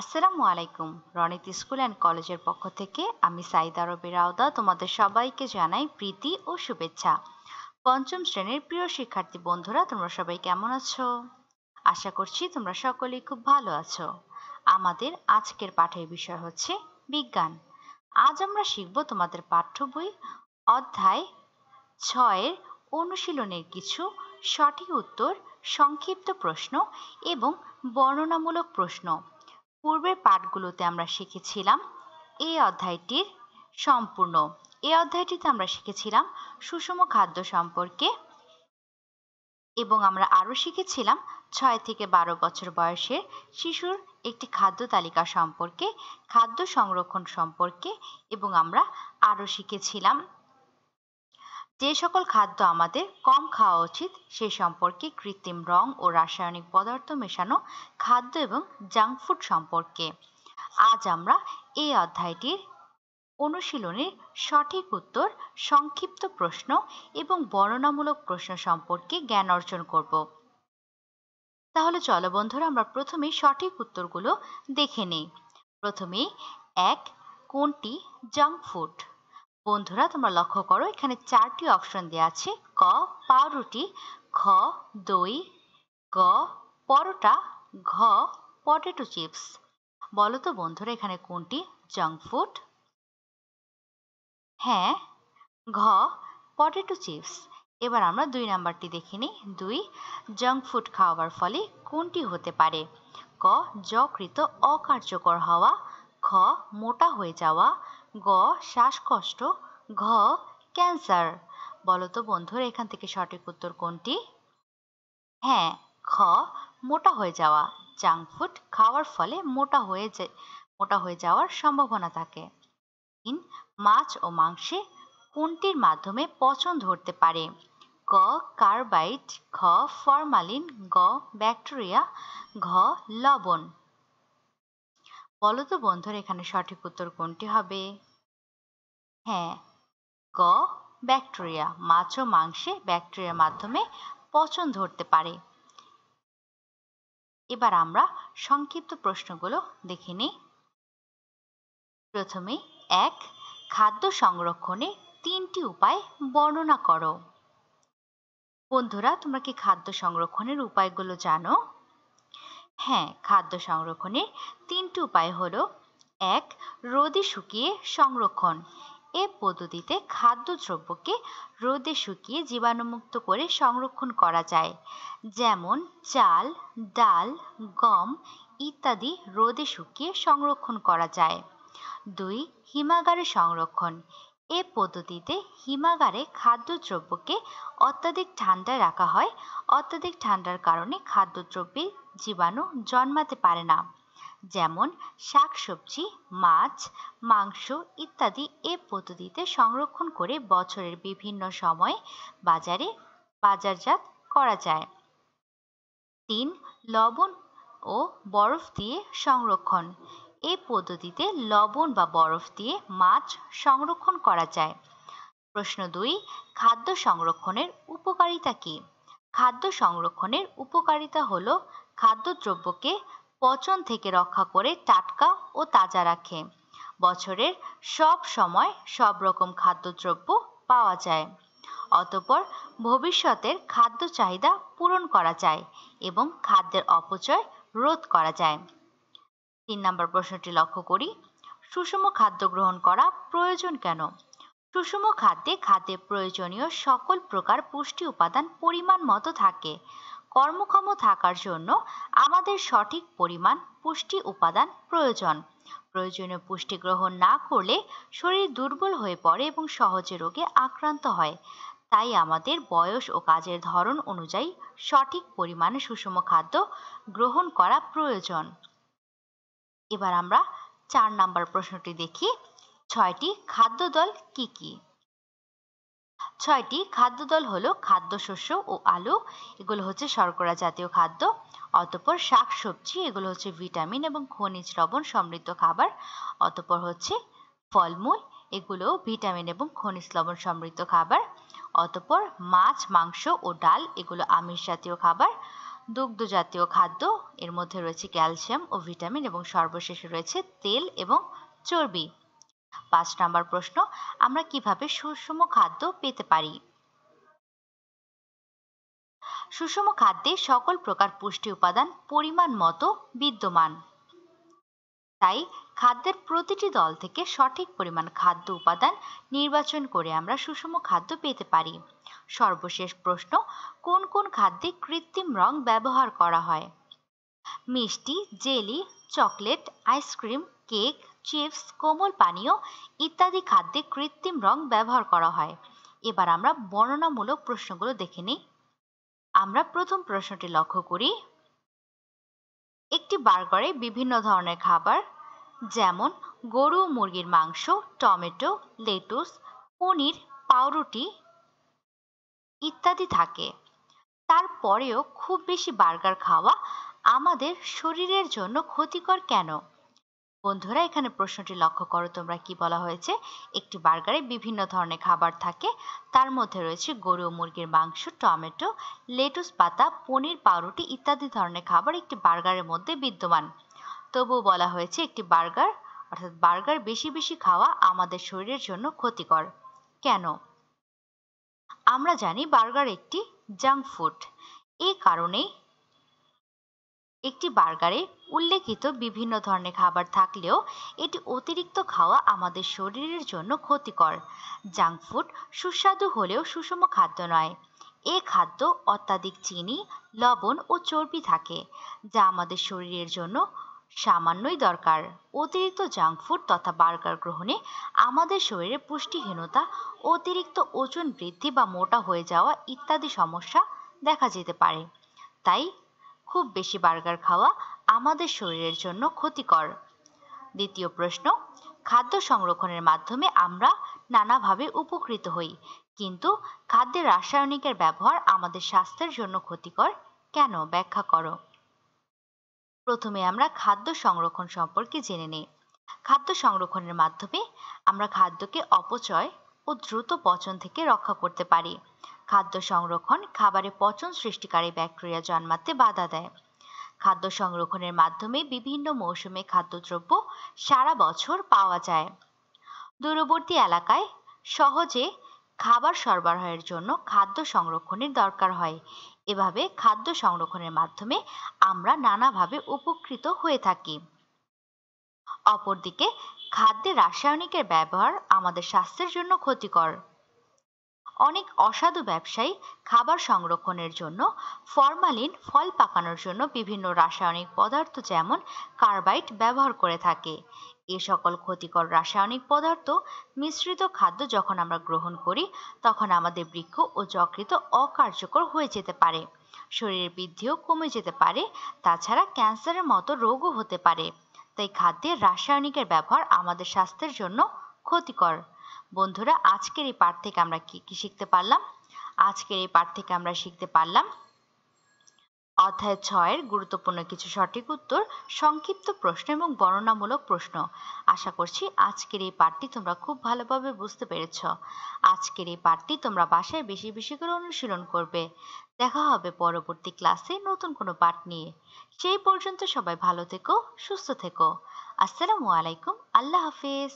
আসসালামু আলাইকুম। Ronit school and কলেজের পক্ষ থেকে আমি সাইদা রবি রাওদা তোমাদের সবাইকে জানাই প্রীতি ও শুভেচ্ছা। পঞ্চম শ্রেণির প্রিয় শিক্ষার্থী বন্ধুরা, তোমরা সবাই কেমন আছো? আশা করছি তোমরা সকলেই খুব ভালো আছো। আমাদের আজকের পাঠের বিষয় হচ্ছে বিজ্ঞান। আজ আমরা শিখব তোমাদের পাঠ্য বই অধ্যায় ছয়ের অনুশীলনের কিছু সঠিক উত্তর, সংক্ষিপ্ত প্রশ্ন এবং বর্ণনামূলক প্রশ্ন। পূর্বের পাঠগুলোতে আমরা শিখেছিলাম এই অধ্যায়টির সম্পূর্ণ। এই অধ্যায়টিতে আমরা শিখেছিলাম সুষম খাদ্য সম্পর্কে এবং আমরা আরও শিখেছিলাম ছয় থেকে বারো বছর বয়সের শিশুর একটি খাদ্য তালিকা সম্পর্কে, খাদ্য সংরক্ষণ সম্পর্কে এবং আমরা আরও শিখেছিলাম যে সকল খাদ্য আমাদের কম খাওয়া উচিত, সে সম্পর্কে কৃত্রিম রং ও রাসায়নিক পদার্থ মেশানো খাদ্য এবং জাঙ্ক ফুড সম্পর্কে। আজ আমরা এই অধ্যায়টির অনুশীলনের সঠিক উত্তর, সংক্ষিপ্ত প্রশ্ন এবং বর্ণনামূলক প্রশ্ন সম্পর্কে জ্ঞান অর্জন করব। তাহলে চলো বন্ধুরা, আমরা প্রথমে সঠিক উত্তরগুলো দেখে নেই। প্রথমে, এক, কোনটি জাঙ্ক ফুড? বন্ধুরা, তোমরা লক্ষ্য করো, এখানে চারটি অপশন দেওয়া আছে। ক, পাউরুটি, খ, দই, গ, পরোটা, ঘ, পটেটো চিপস। বলো তো বন্ধুরা, এখানে কোনটি? Junk food. হ্যাঁ ঘ, পটেটো চিপস। এবার আমরা দুই নাম্বারটি দেখে নিই। দুই, জাঙ্ক ফুড খাওয়ার ফলে কোনটি হতে পারে? ক, যকৃত অকার্যকর হওয়া। খ, মোটা হয়ে যাওয়া। গ, শ্বাসকষ্ট, ঘ, ক্যান্সার। বলো তো বন্ধুরা, এখান থেকে সঠিক উত্তর কোনটি? হ্যাঁ খ, মোটা হয়ে যাওয়া। জাঙ্ক ফুড খাওয়ার ফলে মোটা হয়ে যায় মোটা হয়ে যাওয়ার সম্ভাবনা থাকে। তিন, মাছ ও মাংসে কোনটির মাধ্যমে পচন ধরতে পারে? ক, কার্বাইড খ ফরমালিন, গ, ব্যাকটেরিয়া, ঘ, লবণ। বলো তো বন্ধুরা এখানে সঠিক উত্তর কোনটি হবে? হ্যাঁ গ, ব্যাকটেরিয়া, মাছ ও মাংসে ব্যাকটেরিয়ার মাধ্যমে পচন ধরতে পারে। এবার আমরা সংক্ষিপ্ত প্রশ্নগুলো দেখে নিই। প্রথমে, এক, খাদ্য সংরক্ষণে তিনটি উপায় বর্ণনা করো। বন্ধুরা, তোমরা কি খাদ্য সংরক্ষণের উপায়গুলো জানো? হ্যাঁ খাদ্য সংরক্ষণের তিনটি উপায় হলো, এক, রোদে শুকিয়ে সংরক্ষণ। এ পদ্ধতিতে খাদ্যদ্রব্যকে রোদে শুকিয়ে জীবাণুমুক্ত করে সংরক্ষণ করা যায়। যেমন, চাল, ডাল, গম ইত্যাদি রোদে শুকিয়ে সংরক্ষণ করা যায়। দুই, হিমাগারে সংরক্ষণ। এ পদ্ধতিতে হিমাগারে খাদ্যদ্রব্যকে অত্যাধিক ঠান্ডায় রাখা হয়। অত্যাধিক ঠান্ডার কারণে খাদ্যদ্রব্যে জীবাণু জন্মাতে পারে না। যেমন শাকসবজি, মাছ, মাংস ইত্যাদি এ পদ্ধতিতে সংরক্ষণ করে বছরের বিভিন্ন সময়ে বাজারে বাজারজাত করা যায়। তিন, লবণ ও বরফ দিয়ে সংরক্ষণ। এ পদ্ধতিতে লবণ বা বরফ দিয়ে মাছ সংরক্ষণ করা যায়। প্রশ্ন দুই, খাদ্য সংরক্ষণের উপকারিতা কী? খাদ্য সংরক্ষণের উপকারিতা হল খাদ্যদ্রব্যকে পচন থেকে রক্ষা করে টাটকা ও তাজা রাখে। বছরের সব সময় সব রকম খাদ্যদ্রব্য পাওয়া যায়। অতপর ভবিষ্যতের খাদ্য চাহিদা পূরণ করা যায় এবং খাদ্যের অপচয় রোধ করা যায়। তিন নম্বর প্রশ্নটি লক্ষ্য করি। সুষম খাদ্য গ্রহণ করা প্রয়োজন কেন? সুষম খাদ্যে খাদ্যে প্রয়োজনীয় সকল প্রকার পুষ্টি উপাদান পরিমাণ মতো থাকে। কর্মক্ষম থাকার জন্য আমাদের সঠিক পরিমাণ পুষ্টি উপাদান প্রয়োজন। প্রয়োজনীয় পুষ্টি গ্রহণ না করলে শরীর দুর্বল হয়ে পড়ে এবং সহজে রোগে আক্রান্ত হয়। তাই আমাদের বয়স ও কাজের ধরন অনুযায়ী সঠিক পরিমাণে সুষম খাদ্য গ্রহণ করা প্রয়োজন। এবার আমরা চার নাম্বার প্রশ্নটি দেখি। ছয়টি খাদ্যদল কি কি? ছয়টি খাদ্যদল হলো খাদ্যশস্য ও আলু। এগুলো হচ্ছে শর্করা জাতীয় খাদ্য। অতপর শাক সবজি এগুলো হচ্ছে ভিটামিন এবং খনিজ লবণ সমৃদ্ধ খাবার। অতপর হচ্ছে ফলমূল, এগুলো ভিটামিন এবং খনিজ লবণ সমৃদ্ধ খাবার। অতপর মাছ, মাংস ও ডাল, এগুলো আমিষ জাতীয় খাবার। দুগ্ধ জাতীয় খাদ্য, এর মধ্যে রয়েছে ক্যালসিয়াম ও ভিটামিন এবং সর্বশেষে রয়েছে তেল এবং চর্বি। পাঁচ নম্বর প্রশ্ন, আমরা কীভাবে সুষম খাদ্য পেতে পারি? সুষম খাদ্যে সকল প্রকার পুষ্টি উপাদান পরিমাণ মতো বিদ্যমান। তাই খাদ্যের প্রতিটি দল থেকে সঠিক পরিমাণ খাদ্য উপাদান নির্বাচন করে আমরা সুষম খাদ্য পেতে পারি। সর্বশেষ প্রশ্ন, কোন কোন খাদ্যে কৃত্রিম রং ব্যবহার করা হয়? মিষ্টি, jelly, chocolate, ice cream, cake chips, কোমল পানীয় ইত্যাদি খাদ্যে কৃত্রিম রং ব্যবহার করা হয়। এবার আমরা বর্ণনামূলক প্রশ্নগুলো দেখে নিই। আমরা প্রথম প্রশ্নটি লক্ষ্য করি। একটি বার্গারে বিভিন্ন ধরনের খাবার, যেমন গরু মুরগির মাংস, টমেটো, লেটুস, পনির, পাউরুটি ইত্যাদি থাকে। তারপরেও খুব বেশি বার্গার খাওয়া আমাদের শরীরের জন্য ক্ষতিকর কেন? বন্ধুরা, এখানে প্রশ্নটি লক্ষ্য করো তোমরা কি বলা হয়েছে? একটি বার্গারে বিভিন্ন ধরনের খাবার থাকে। তার মধ্যে রয়েছে গরু ও মুরগির মাংস, টমেটো, লেটুস, পাতা, পনির, পাউরুটি ইত্যাদি ধরনের খাবার একটি বার্গারের মধ্যে বিদ্যমান। তবুও বলা হয়েছে একটি বার্গার, অর্থাৎ বার্গার বেশি বেশি খাওয়া আমাদের শরীরের জন্য ক্ষতিকর। কেন? আমরা জানি বার্গার একটি জাঙ্ক ফুড। এই কারণে একটি বার্গারে উল্লেখিত বিভিন্ন ধরনের খাবার থাকলেও এটি অতিরিক্ত খাওয়া আমাদের শরীরের জন্য ক্ষতিকর। জাঙ্ক ফুড সুস্বাদু হলেও সুষম খাদ্য নয়। এ খাদ্য অত্যাধিক চিনি, লবণ ও চর্বি থাকে, যা আমাদের শরীরের জন্য সামান্যই দরকার। অতিরিক্ত জাঙ্ক ফুড তথা বার্গার গ্রহণে আমাদের শরীরে পুষ্টিহীনতা, অতিরিক্ত ওজন বৃদ্ধি বা মোটা হয়ে যাওয়া ইত্যাদি সমস্যা দেখা যেতে পারে। তাই খুব বেশি বার্গার খাওয়া আমাদের শরীরের জন্য ক্ষতিকর। দ্বিতীয় প্রশ্ন, খাদ্য সংরক্ষণের মাধ্যমে আমরা নানাভাবে উপকৃত হই, কিন্তু খাদ্যের রাসায়নিকের ব্যবহার আমাদের স্বাস্থ্যের জন্য ক্ষতিকর কেন ব্যাখ্যা করো। প্রথমে আমরা খাদ্য সংরক্ষণ সম্পর্কে জেনে নিই। খাদ্য সংরক্ষণের মাধ্যমে আমরা খাদ্যকে অপচয় ও দ্রুত পচন থেকে রক্ষা করতে পারি। খাদ্য সংরক্ষণ খাবারে পচন সৃষ্টিকারী ব্যাকটেরিয়া জন্মাতে বাধা দেয়। খাদ্য সংরক্ষণের মাধ্যমে বিভিন্ন মৌসুমে খাদ্যদ্রব্য সারা বছর পাওয়া যায়। দূরবর্তী এলাকায় সহজে খাবার সরবরাহের জন্য খাদ্য সংরক্ষণের দরকার হয়। এভাবে খাদ্য সংরক্ষণের মাধ্যমে আমরা নানাভাবে উপকৃত হয়ে থাকি। অপরদিকে, খাদ্যে রাসায়নিকের ব্যবহার আমাদের স্বাস্থ্যের জন্য ক্ষতিকর। অনেক অসাধু ব্যবসায়ী খাবার সংরক্ষণের জন্য, ফরমালিন, ফল পাকানোর জন্য বিভিন্ন রাসায়নিক পদার্থ যেমন কার্বাইড ব্যবহার করে থাকে। এ সকল ক্ষতিকর রাসায়নিক পদার্থ মিশ্রিত খাদ্য যখন আমরা গ্রহণ করি, তখন আমাদের বৃক্ষ ও যকৃত অকার্যকর হয়ে যেতে পারে। শরীরের বৃদ্ধিও কমে যেতে পারে, তাছাড়া ক্যান্সারের মতো রোগও হতে পারে। তাই খাদ্যে রাসায়নিকের ব্যবহার আমাদের স্বাস্থ্যের জন্য ক্ষতিকর। বন্ধুরা, আজকের এই পাঠ থেকে আমরা কি কি শিখতে পারলাম? আজকের এই পাঠ থেকে আমরা শিখতে পারলাম অধ্যায় ছয়ের গুরুত্বপূর্ণ কিছু সঠিক উত্তর, সংক্ষিপ্ত প্রশ্ন এবং বর্ণনামূলক প্রশ্ন। আশা করছি আজকের এই পাঠটি তোমরা খুব ভালোভাবে বুঝতে পেরেছ। আজকের এই পাঠটি তোমরা বাসায় বেশি বেশি করে অনুশীলন করবে। দেখা হবে পরবর্তী ক্লাসে নতুন কোনো পাঠ নিয়ে। সেই পর্যন্ত সবাই ভালো থেকো, সুস্থ থেকো। আসসালামু আলাইকুম, আল্লাহ হাফিজ।